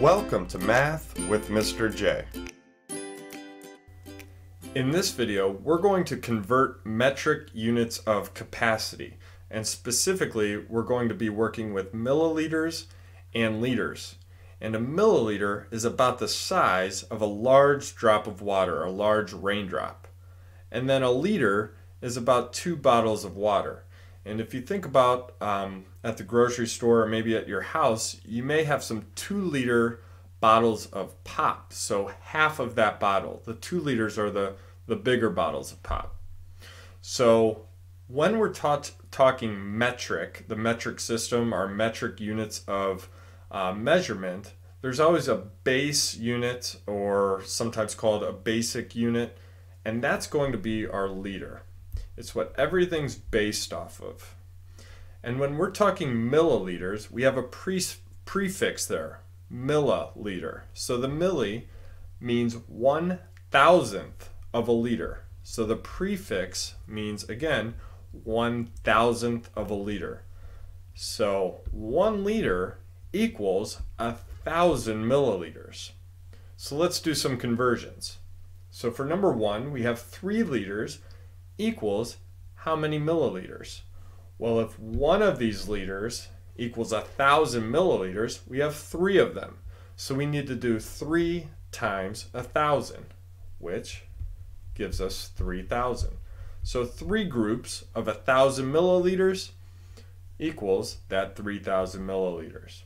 Welcome to Math with Mr. J. In this video, we're going to convert metric units of capacity. And specifically, we're going to be working with milliliters and liters. And a milliliter is about the size of a large drop of water, a large raindrop. And then a liter is about two bottles of water. And if you think about um, at the grocery store or maybe at your house, you may have some two liter bottles of pop. So half of that bottle, the two liters are the, the bigger bottles of pop. So when we're taught, talking metric, the metric system, our metric units of uh, measurement, there's always a base unit or sometimes called a basic unit, and that's going to be our liter. It's what everything's based off of. And when we're talking milliliters, we have a pre prefix there, milliliter. So the milli means one thousandth of a liter. So the prefix means, again, one thousandth of a liter. So one liter equals a thousand milliliters. So let's do some conversions. So for number one, we have three liters equals how many milliliters? Well, if one of these liters equals a thousand milliliters, we have three of them. So we need to do three times a thousand, which gives us 3,000. So three groups of a thousand milliliters equals that 3,000 milliliters.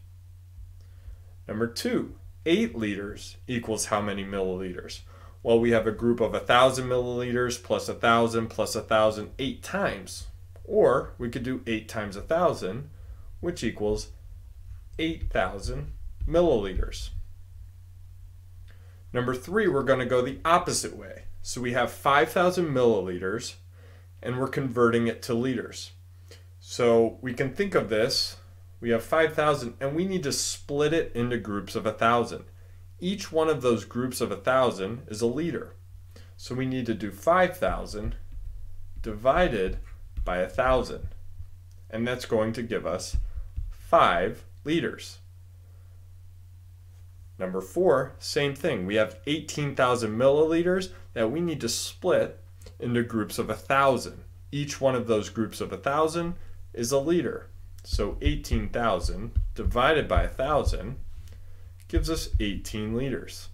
Number two, eight liters equals how many milliliters? Well, we have a group of 1,000 milliliters plus 1,000 plus 1,000 eight times. Or we could do 8 times 1,000, which equals 8,000 milliliters. Number three, we're going to go the opposite way. So we have 5,000 milliliters, and we're converting it to liters. So we can think of this, we have 5,000, and we need to split it into groups of 1,000. Each one of those groups of 1,000 is a liter. So we need to do 5,000 divided by 1,000. And that's going to give us 5 liters. Number 4, same thing. We have 18,000 milliliters that we need to split into groups of 1,000. Each one of those groups of 1,000 is a liter. So 18,000 divided by 1,000 gives us 18 liters.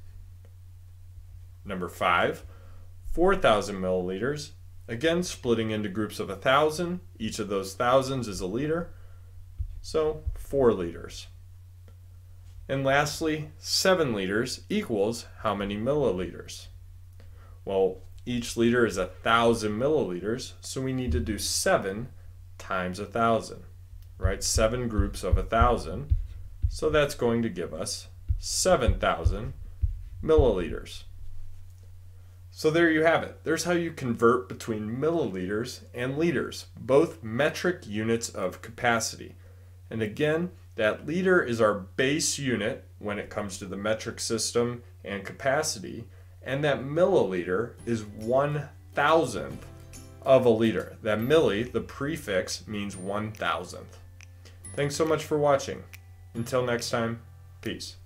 Number 5, 4,000 milliliters Again, splitting into groups of a thousand. Each of those thousands is a liter. So four liters. And lastly, seven liters equals how many milliliters? Well, each liter is a thousand milliliters, so we need to do seven times a thousand, right? Seven groups of a thousand. So that's going to give us 7,000 milliliters. So there you have it. There's how you convert between milliliters and liters, both metric units of capacity. And again, that liter is our base unit when it comes to the metric system and capacity, and that milliliter is one thousandth of a liter. That milli, the prefix, means one thousandth. Thanks so much for watching. Until next time, peace.